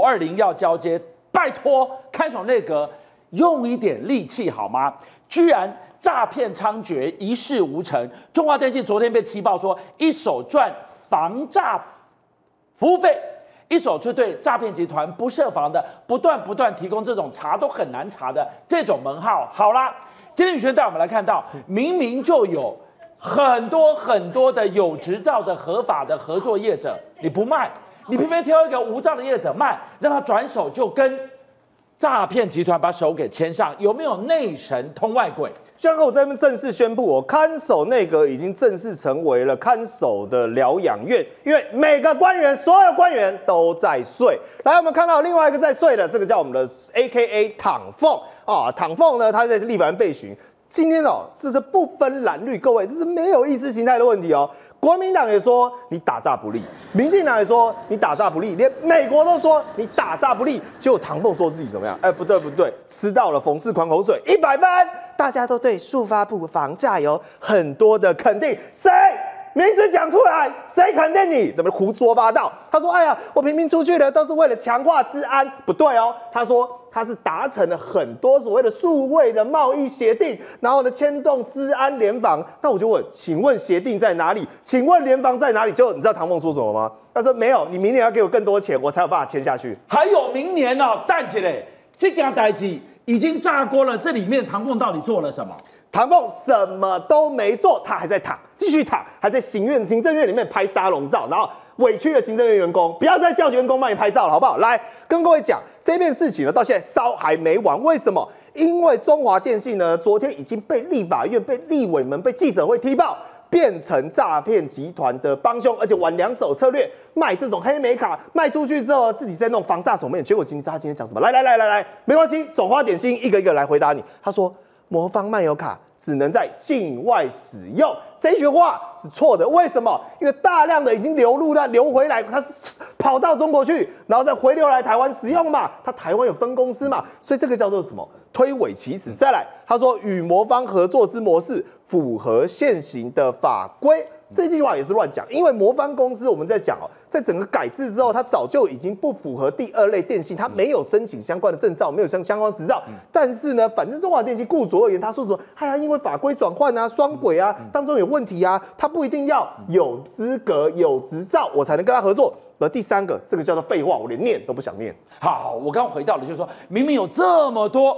五二零要交接，拜托看守内阁用一点力气好吗？居然诈骗猖獗，一事无成。中华电信昨天被踢爆说，一手赚防诈服务费，一手却对诈骗集团不设防的，不断不断提供这种查都很难查的这种门号。好啦，今天宇轩带我们来看到，明明就有很多很多的有执照的合法的合作业者，你不卖，你偏偏挑一个无照的业者卖，让他转手就跟诈骗集团把手给牵上，有没有内神通外鬼？香港这边正式宣布，我，看守内阁已经正式成为了看守的疗养院，因为每个官员，所有官员都在睡。来，我们看到另外一个在睡的，这个叫我们的 A K A 躺凤啊，躺凤呢，他在立法院被询，今天哦，这是不分蓝绿，各位，这是没有意识形态的问题哦。国民党也说你打诈不利，民进党也说你打诈不利，连美国都说你打诈不利。就唐凤说自己怎么样？哎，不对不对，吃到了冯氏狂口水，一百分。大家都对速发布房价有很多的肯定，谁名字讲出来，谁肯定你？怎么胡说八道？他说：“哎呀，我平平出去的都是为了强化治安，不对哦。”他说。他是达成了很多所谓的数位的贸易协定，然后呢牵动治安联防。那我就问，请问协定在哪里？请问联防在哪里？就你知道唐凤说什么吗？他说没有，你明年要给我更多钱，我才有办法签下去。还有明年呢，蛋姐嘞，这件代志已经炸锅了。这里面唐凤到底做了什么？唐凤什么都没做，他还在躺，继续躺，还在行院行政院里面拍沙龙照，然后。委屈的行政院员工，不要再叫员工帮你拍照了，好不好？来跟各位讲这件事情呢，到现在烧还没完。为什么？因为中华电信呢，昨天已经被立法院、被立委们、被记者会踢爆，变成诈骗集团的帮凶，而且玩两手策略，卖这种黑莓卡，卖出去之后自己在弄防诈手面。结果今天他今天讲什么？来来来来来，没关系，中华电信一个一个来回答你。他说魔方漫游卡。只能在境外使用，这句话是错的。为什么？因为大量的已经流入了，流回来，它是跑到中国去，然后再回流来台湾使用嘛。它台湾有分公司嘛，所以这个叫做什么？推诿其实。再来，他说与魔方合作之模式符合现行的法规。这句话也是乱讲，因为魔方公司我们在讲哦，在整个改制之后，它早就已经不符合第二类电信，它没有申请相关的证照，没有相相关执照。但是呢，反正中华电信顾左而言，他说什么？哎呀，因为法规转换啊，双轨啊，当中有问题啊，他不一定要有资格、有执照，我才能跟他合作。而第三个，这个叫做废话，我连念都不想念。好，我刚回到了，就是说明明有这么多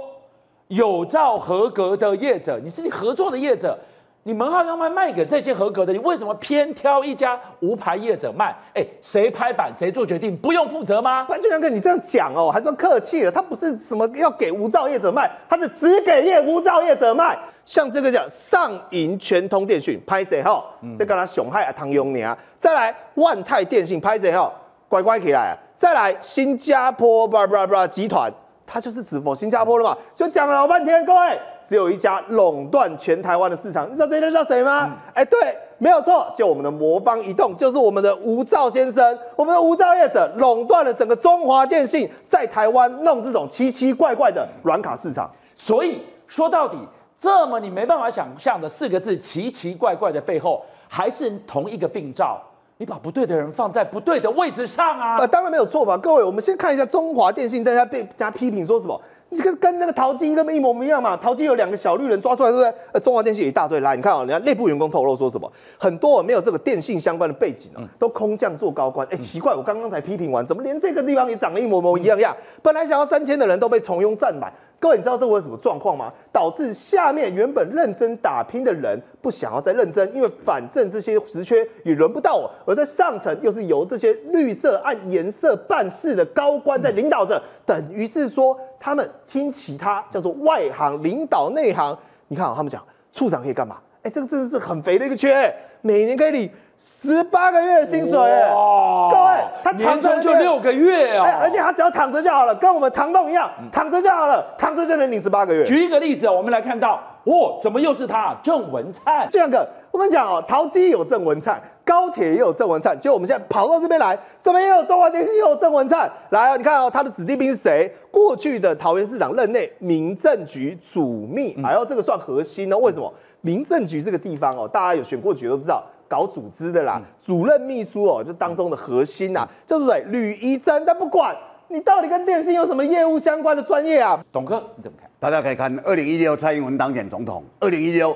有照合格的业者，你是你合作的业者。你门号要卖卖给这些合格的，你为什么偏挑一家无牌业者卖？哎，谁拍板谁做决定，不用负责吗？完全哥，你这样讲哦，还算客气了。他不是什么要给无照业者卖，他是只给业无照业者卖。像这个叫上银全通电讯，拍谁号？这跟他熊害唐永年啊。再来万泰电信，拍谁号？乖乖起来啊。再来新加坡吧吧吧集团，他就是直播新加坡了嘛？就讲了老半天，各位。只有一家垄断全台湾的市场，你知道这家叫谁吗？哎，对，没有错，就我们的魔方移动，就是我们的吴兆先生，我们的吴兆业者垄断了整个中华电信，在台湾弄这种奇奇怪怪的软卡市场。所以说到底，这么你没办法想象的四个字“奇奇怪怪”的背后，还是同一个病灶，你把不对的人放在不对的位置上啊！呃，当然没有错吧？各位，我们先看一下中华电信，大家被大家批评说什么？这个跟那个淘金那么一模一样嘛？淘金有两个小绿人抓出来，对不对？呃，中华电信一大堆来，你看啊，人家内部员工透露说什么？很多没有这个电信相关的背景啊，都空降做高官。哎，奇怪，我刚刚才批评完，怎么连这个地方也长得一模模一样样？本来想要三千的人都被重用占满。各位，你知道这会什么状况吗？导致下面原本认真打拼的人不想要再认真，因为反正这些职缺也轮不到我。而在上层又是由这些绿色按颜色办事的高官在领导着，等于是说他们听其他叫做外行领导内行。你看啊，他们讲处长可以干嘛？哎，这个真的是很肥的一个缺，每年可以。十八个月的薪水，各位，他年终就六个月啊！而且他只要躺着就好了，跟我们唐栋一样，躺着就好了，躺着就能领十八个月。举一个例子，我们来看到，哦，怎么又是他？郑文灿，这样个，我们讲哦，淘机有郑文灿，高铁也有郑文灿，结果我们现在跑到这边来，怎么也有中华电信有郑文灿？来啊，你看哦，他的子弟兵是谁？过去的桃园市长任内民政局主秘，还要这个算核心呢？为什么？民政局这个地方哦，大家有选过局都知道。搞组织的啦，主任秘书哦，就当中的核心呐，就是谁？吕医生，他不管你到底跟电信有什么业务相关的专业啊？董哥你怎么看？大家可以看二零一六蔡英文当选总统，二零一六，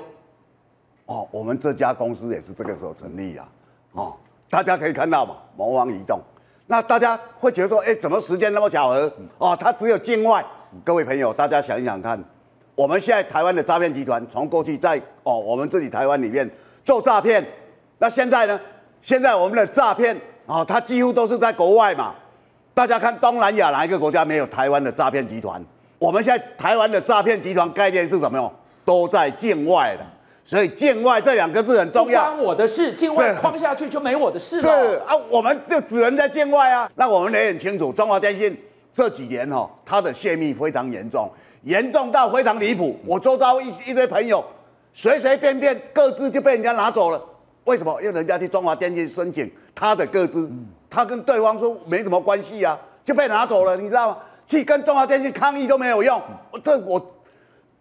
哦，我们这家公司也是这个时候成立啊，哦，大家可以看到嘛，魔方移动，那大家会觉得说，哎，怎么时间那么巧合？哦，它只有境外。各位朋友，大家想一想看，我们现在台湾的诈骗集团，从过去在哦我们自己台湾里面做诈骗，那现在呢？现在我们的诈骗啊，它几乎都是在国外嘛。大家看东南亚哪一个国家没有台湾的诈骗集团？我们现在台湾的诈骗集团概念是什么？都在境外的，所以境外这两个字很重要。关我的事，境外框下去就没我的事了。是啊，我们就只能在境外啊。那我们也很清楚，中华电信这几年哈，它的泄密非常严重，严重到非常离谱。我周遭一一堆朋友，随随便便各自就被人家拿走了。为什么？因为人家去中华电信申请他的各自，他跟对方说没什么关系啊，就被拿走了，你知道吗？去跟中华电信抗议都没有用，这我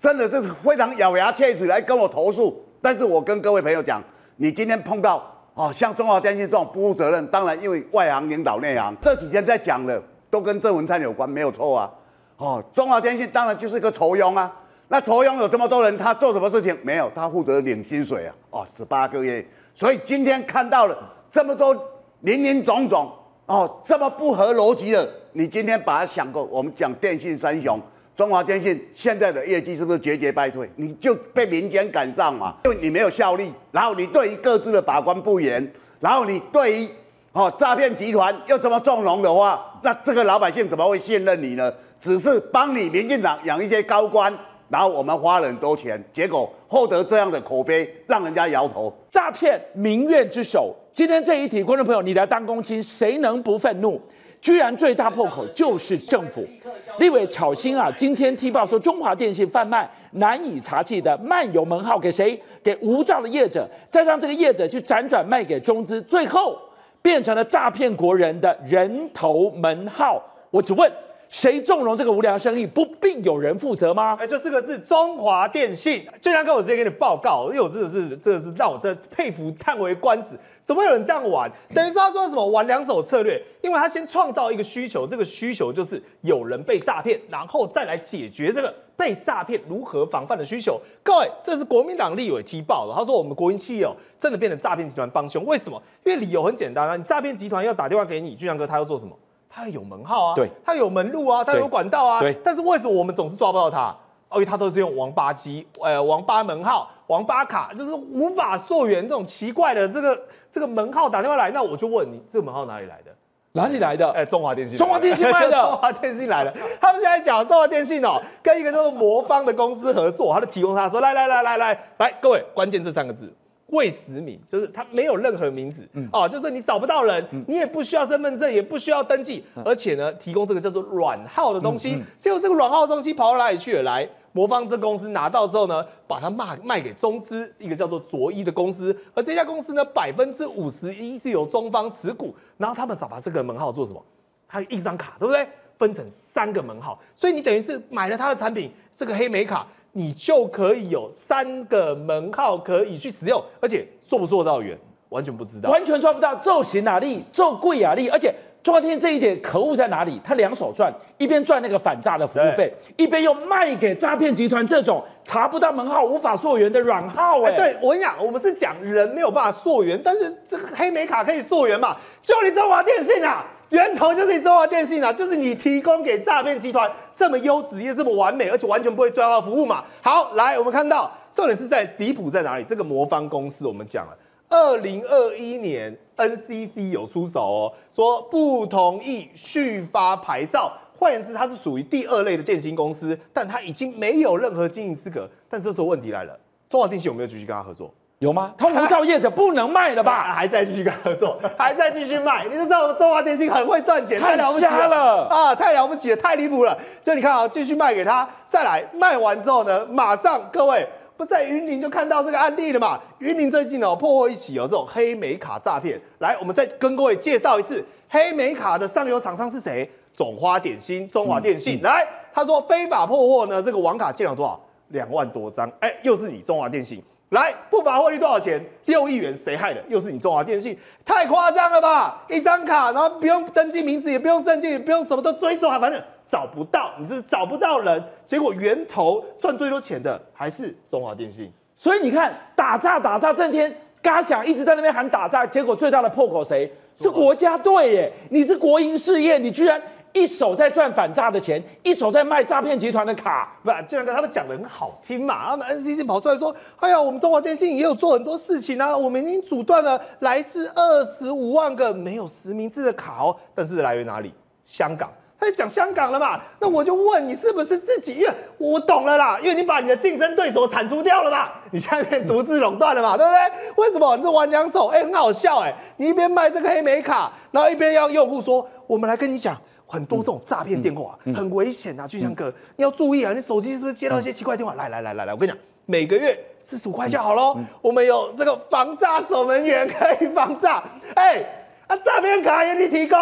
真的是非常咬牙切齿来跟我投诉。但是我跟各位朋友讲，你今天碰到哦，像中华电信这种不负责任，当然因为外行领导内行，这几天在讲的都跟郑文灿有关，没有错啊。哦，中华电信当然就是一个筹佣啊，那筹佣有这么多人，他做什么事情没有？他负责领薪水啊，哦，十八个月。所以今天看到了这么多林林总总哦，这么不合逻辑的，你今天把它想过，我们讲电信三雄，中华电信现在的业绩是不是节节败退？你就被民间赶上嘛，因为你没有效力，然后你对于各自的把关不严，然后你对于哦诈骗集团又这么纵容的话，那这个老百姓怎么会信任你呢？只是帮你民进党养一些高官。然后我们花了很多钱，结果获得这样的口碑，让人家摇头。诈骗民怨之首，今天这一题，观众朋友，你来当公亲，谁能不愤怒？居然最大破口就是政府。立委巧心啊，今天踢爆说中华电信贩卖难以查缉的漫游门号给谁？给无照的业者，再让这个业者去辗转卖给中资，最后变成了诈骗国人的人头门号。我只问。谁纵容这个无良生意，不必有人负责吗？哎，这四个字，中华电信。就像哥我直接给你报告，因为我真的是，真的是让我在佩服，叹为观止。怎么有人这样玩？等于说他说什么玩两手策略？因为他先创造一个需求，这个需求就是有人被诈骗，然后再来解决这个被诈骗如何防范的需求。各位，这是国民党立委踢爆的，他说我们国营企业真的变成诈骗集团帮凶。为什么？因为理由很简单啊，你诈骗集团要打电话给你，俊阳哥，他要做什么？他有门号啊，对，他有门路啊，他有管道啊，对。但是为什么我们总是抓不到他？哦，因为他都是用王八机，呃，王八门号、王八卡，就是无法溯源这种奇怪的这个这个门号打电话来，那我就问你，这个门号哪里来的？哪里来的？哎，中华电信，中华电信卖的，中华电信来的。他们现在讲中华电信哦，跟一个叫做魔方的公司合作，他就提供他说，来来来来来来，各位，关键这三个字。未实名，就是他没有任何名字，哦，就是你找不到人，你也不需要身份证，也不需要登记，而且呢，提供这个叫做软号的东西，结果这个软号的东西跑到哪里去了？来，魔方这公司拿到之后呢，把它卖卖给中资一个叫做卓一的公司，而这家公司呢，百分之五十一是由中方持股，然后他们找把这个门号做什么？还有一张卡，对不对？分成三个门号，所以你等于是买了他的产品，这个黑莓卡。你就可以有三个门号可以去使用，而且做不做到远，完全不知道，完全抓不到。做行哪力，做贵啊力，而且中华电信这一点可恶在哪里？他两手赚，一边赚那个反诈的服务费，一边又卖给诈骗集团这种查不到门号、无法溯源的软号。哎，对我跟你讲，我们是讲人没有办法溯源，但是这个黑莓卡可以溯源嘛？就你中华电信啊！源头就是你中华电信啊，就是你提供给诈骗集团这么优质又这么完美，而且完全不会抓到服务嘛。好，来我们看到重点是在离谱在哪里？这个魔方公司我们讲了，二零二一年 NCC 有出手哦，说不同意续发牌照，换言之，它是属于第二类的电信公司，但它已经没有任何经营资格。但这时候问题来了，中华电信有没有继续跟他合作？有吗？通无照业者不能卖了吧？还在继续跟他合作，还在继续卖。你就知道我们中华电信很会赚钱，太了不起了啊！太了不起了，太离谱了。就你看啊，继续卖给他，再来卖完之后呢，马上各位不在云林就看到这个案例了嘛？云林最近哦破获一起有这种黑莓卡诈骗。来，我们再跟各位介绍一次，黑莓卡的上游厂商是谁？种花点心、中华电信。来，他说非法破获呢，这个网卡借了多少？两万多张。哎，又是你中华电信。来，不法获利多少钱？六亿元，谁害的？又是你中华电信，太夸张了吧？一张卡，然后不用登记名字，也不用证件，也不用什么都追踪啊，反正找不到，你是找不到人。结果源头赚最多钱的还是中华电信。所以你看，打诈打诈，震天嘎响一直在那边喊打诈，结果最大的破口谁？是国家队耶！你是国营事业，你居然。一手在赚反诈的钱，一手在卖诈骗集团的卡，不，就然跟他们讲的很好听嘛。他们 NCC 跑出来说：“哎呀，我们中华电信也有做很多事情啊，我们已经阻断了来自二十五万个没有实名制的卡哦。”但是来源哪里？香港。他就讲香港了嘛？那我就问你，是不是自己？因为我懂了啦，因为你把你的竞争对手铲除掉了嘛，你现在变独自垄断了嘛，对不对？为什么？你这玩两手，哎，很好笑哎，你一边卖这个黑莓卡，然后一边要用户说：“我们来跟你讲。”很多这种诈骗电话很危险啊，俊强哥，你要注意啊！你手机是不是接到一些奇怪电话？来来来来来，我跟你讲，每个月四十五块就好喽。我们有这个防诈守门员可以防诈，哎，啊，诈骗卡也你提供，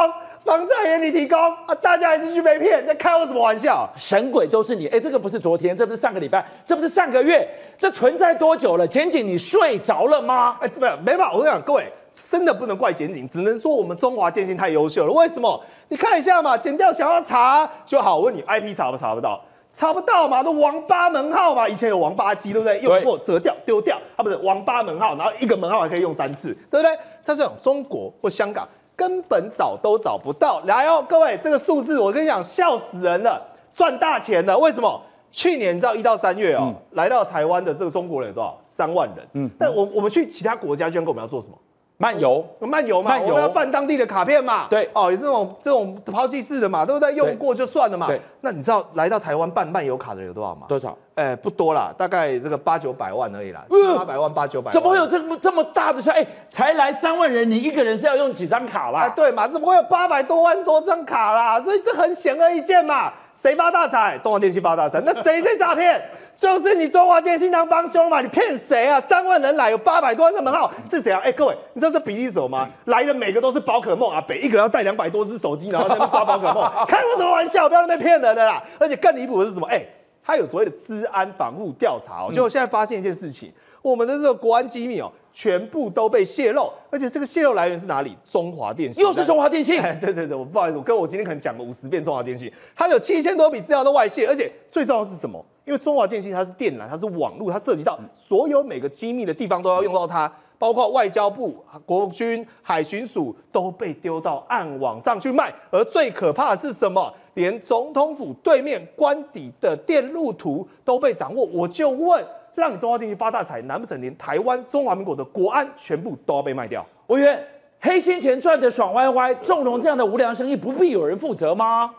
防诈也你提供啊，大家还是去被骗，那开我什么玩笑？神鬼都是你！哎，这个不是昨天，这不是上个礼拜，这不是上个月，这存在多久了？简简，你睡着了吗？哎，没有，没办法，我跟你讲，各位。真的不能怪检警，只能说我们中华电信太优秀了。为什么？你看一下嘛，剪掉想要查就好。我问你，IP 查不查不到？查不到嘛，都王八门号嘛。以前有王八机，对不对？用过折掉丢掉，啊不是王八门号，然后一个门号还可以用三次，对不对？它这种中国或香港根本找都找不到。来哦，各位，这个数字我跟你讲，笑死人了，赚大钱了。为什么？去年你知道一到三月哦，来到台湾的这个中国人有多少？三万人。嗯，但我我们去其他国家，居然跟我们要做什么？漫游，漫游嘛，我们要办当地的卡片嘛，对，哦，有这种这种抛弃式的嘛，对不对？用过就算了嘛。那你知道来到台湾办漫游卡的人有多少吗？多少？哎，不多啦，大概这个八九百万而已啦，八百万八九百。怎么会有这么这么大的事？哎，才来三万人，你一个人是要用几张卡啦？哎，对嘛，怎么会有八百多万多张卡啦？所以这很显而易见嘛。谁发大财？中华电信发大财。那谁在诈骗？就是你中华电信当帮凶嘛？你骗谁啊？三万人来，有八百多万个门号，是谁啊？哎，各位，你知道这比例是什么吗？来的每个都是宝可梦啊，北一个人要带两百多只手机，然后在那抓宝可梦，开我什么玩笑？不要在那骗人的啦！而且更离谱的是什么？哎，他有所谓的治安防护调查哦，就现在发现一件事情，我们的这个国安机密哦。全部都被泄露，而且这个泄露来源是哪里？中华电信，又是中华电信。对对对，我不好意思，我跟我今天可能讲了五十遍中华电信，它有七千多笔资料都外泄，而且最重要的是什么？因为中华电信它是电缆，它是网络，它涉及到所有每个机密的地方都要用到它，包括外交部、国军、海巡署都被丢到暗网上去卖。而最可怕的是什么？连总统府对面官邸的电路图都被掌握。我就问。让你中华电信发大财，难不成连台湾中华民国的国安全部都要被卖掉？委员，黑心钱赚着爽歪歪，纵容这样的无良生意，不必有人负责吗？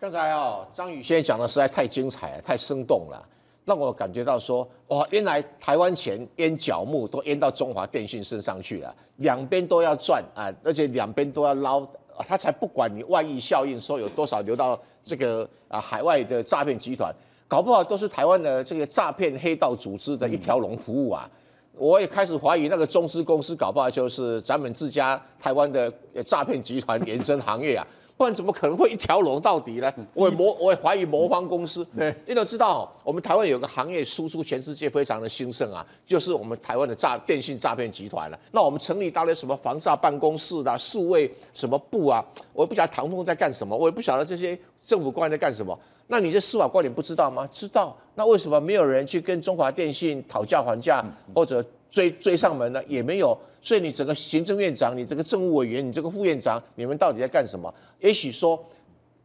刚才啊，张宇先讲的实在太精彩、太生动了，让我感觉到说，哇，原来台湾钱淹脚目都淹到中华电信身上去了，两边都要赚啊，而且两边都要捞，他才不管你外溢效应说有多少流到这个啊海外的诈骗集团。搞不好都是台湾的这个诈骗黑道组织的一条龙服务啊！我也开始怀疑那个中资公司搞不好就是咱们自家台湾的诈骗集团延伸行业啊！不然怎么可能会一条龙到底呢？我也魔我也怀疑魔方公司。对，你都知道，我们台湾有个行业输出全世界非常的兴盛啊，就是我们台湾的诈电信诈骗集团了。那我们成立到了什么防诈办公室啊、数位什么部啊？我也不晓得唐凤在干什么，我也不晓得这些政府官员在干什么。那你这司法观点不知道吗？知道。那为什么没有人去跟中华电信讨价还价，或者追追上门呢？也没有。所以你整个行政院长，你这个政务委员，你这个副院长，你们到底在干什么？也许说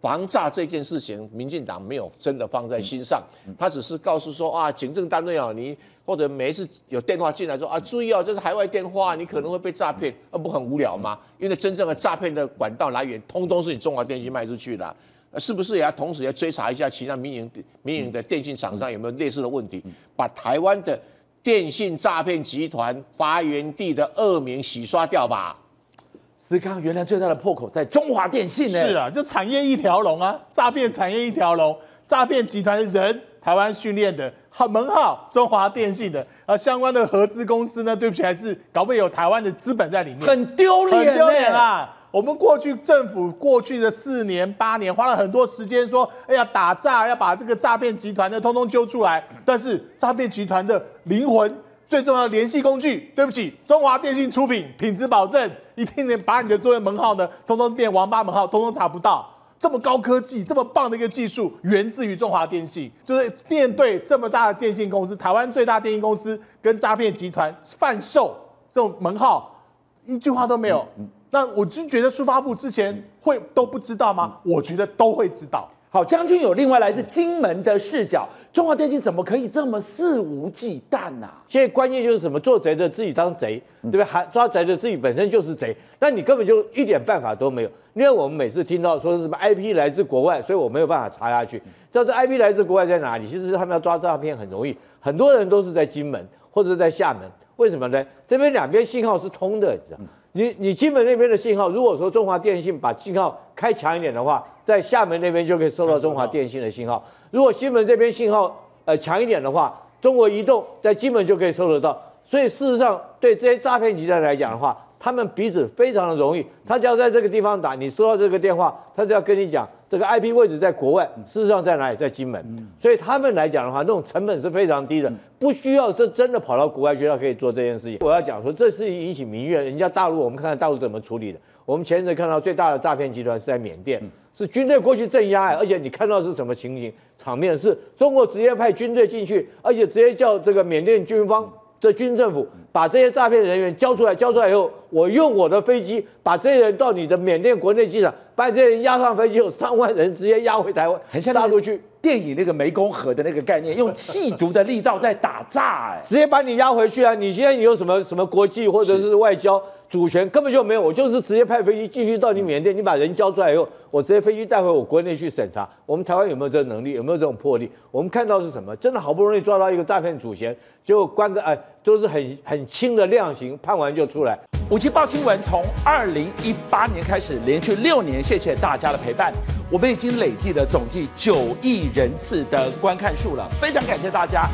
防诈这件事情，民进党没有真的放在心上，他只是告诉说啊，警政单位啊，你或者每一次有电话进来说啊，注意哦，这是海外电话，你可能会被诈骗，那不很无聊吗？因为真正的诈骗的管道来源，通通是你中华电信卖出去的。是不是也要同时要追查一下其他民营民营的电信厂商有没有类似的问题，把台湾的电信诈骗集团发源地的恶名洗刷掉吧？思康，原来最大的破口在中华电信呢？是啊，就产业一条龙啊，诈骗产业一条龙，诈骗集团的人台湾训练的，好门号中华电信的，而相关的合资公司呢，对不起，还是搞不有台湾的资本在里面，很丢脸，很丢脸啊！我们过去政府过去的四年八年花了很多时间说，哎呀打诈要把这个诈骗集团的通通揪出来，但是诈骗集团的灵魂最重要的联系工具，对不起，中华电信出品，品质保证，一定能把你的所有门号呢，通通变王八门号，通通查不到。这么高科技，这么棒的一个技术，源自于中华电信。就是面对这么大的电信公司，台湾最大电信公司跟诈骗集团贩售这种门号，一句话都没有。那我就觉得数发部之前会都不知道吗？我觉得都会知道。好，将军有另外来自金门的视角，中华电信怎么可以这么肆无忌惮呢、现在关键就是什么？做贼的自己当贼，对不对？还抓贼的自己本身就是贼，那你根本就一点办法都没有。因为我们每次听到说是什么 IP 来自国外，所以我没有办法查下去。知道这 IP 来自国外在哪里？其实他们要抓诈骗很容易，很多人都是在金门或者是在厦门。为什么呢？这边两边信号是通的，你知道？你你金门那边的信号，如果说中华电信把信号开强一点的话，在厦门那边就可以收到中华电信的信号。如果金门这边信号呃强一点的话，中国移动在金门就可以收得到。所以事实上，对这些诈骗集团来讲的话，他们彼此非常的容易。他只要在这个地方打，你收到这个电话，他只要跟你讲这个 IP 位置在国外，事实上在哪里？在金门。所以他们来讲的话，那种成本是非常低的，不需要是真的跑到国外去，他可以做这件事情。我要讲说，这是引起民怨。人家大陆，我们看看大陆怎么处理的。我们前一阵看到最大的诈骗集团是在缅甸，是军队过去镇压，而且你看到是什么情形？场面是中国直接派军队进去，而且直接叫这个缅甸军方。这军政府把这些诈骗人员交出来，交出来以后，我用我的飞机把这些人到你的缅甸国内机场，把这些人押上飞机，有上万人直接押回台湾，很像大陆去，电影那个湄公河的那个概念，用气毒的力道在打炸、哎，直接把你押回去啊！你现在你有什么什么国际或者是外交主权根本就没有，我就是直接派飞机继续到你缅甸，你把人交出来以后，我直接飞机带回我国内去审查。我们台湾有没有这个能力？有没有这种魄力？我们看到是什么？真的好不容易抓到一个诈骗主嫌，就关个哎，都是很很轻的量刑，判完就出来。五七报新闻从二零一八年开始，连续六年，谢谢大家的陪伴。我们已经累计了总计九亿人次的观看数了，非常感谢大家。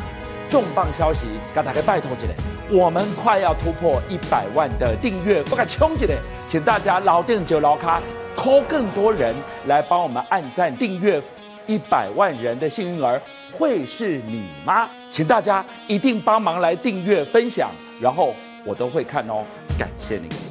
重磅消息，给大家拜托起来，我们快要突破一百万的订阅，不敢冲起来，请大家老定就老卡，call 更多人来帮我们按赞订阅，一百万人的幸运儿会是你吗？请大家一定帮忙来订阅分享，然后我都会看哦，感谢你。